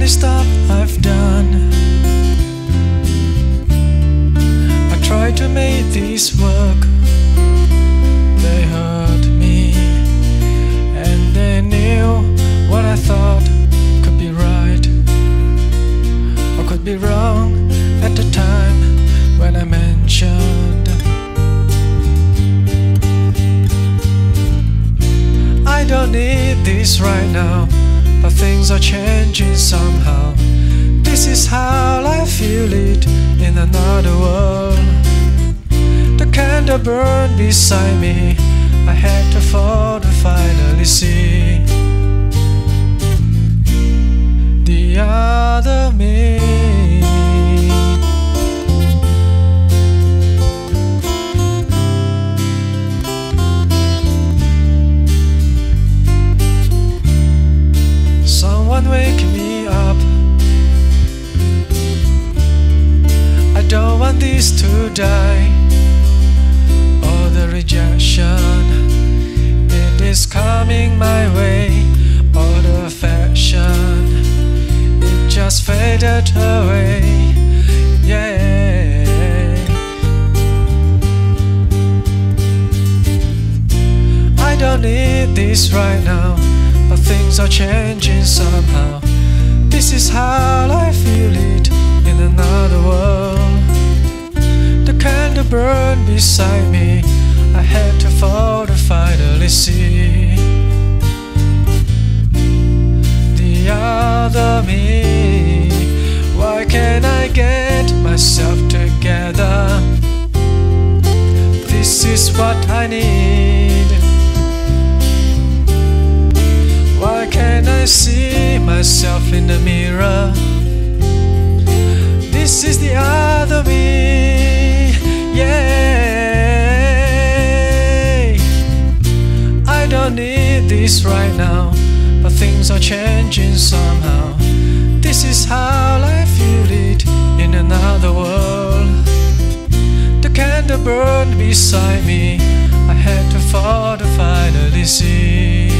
finest stuff I've done. I tried to make this work. They hurt me, and they knew what I thought could be right or could be wrong at the time when I mentioned. I don't need this right now things are changing somehow. This is how I feel it in another world. The candle burned beside me. I had to fall to finally this to die. All the rejection, it is coming my way. All the affection, it just faded away. Yeah. I don't need this right now, but things are changing somehow. This is how I feel it in another world. Beside me. I had to fall to finally see the other me. Why can't I get myself together? This is what I need. Why can't I see myself in the mirror? This is the other me. Don't need this right now, but things are changing somehow. This is how I feel it in another world. The candle burned beside me. I had to fall to finally see.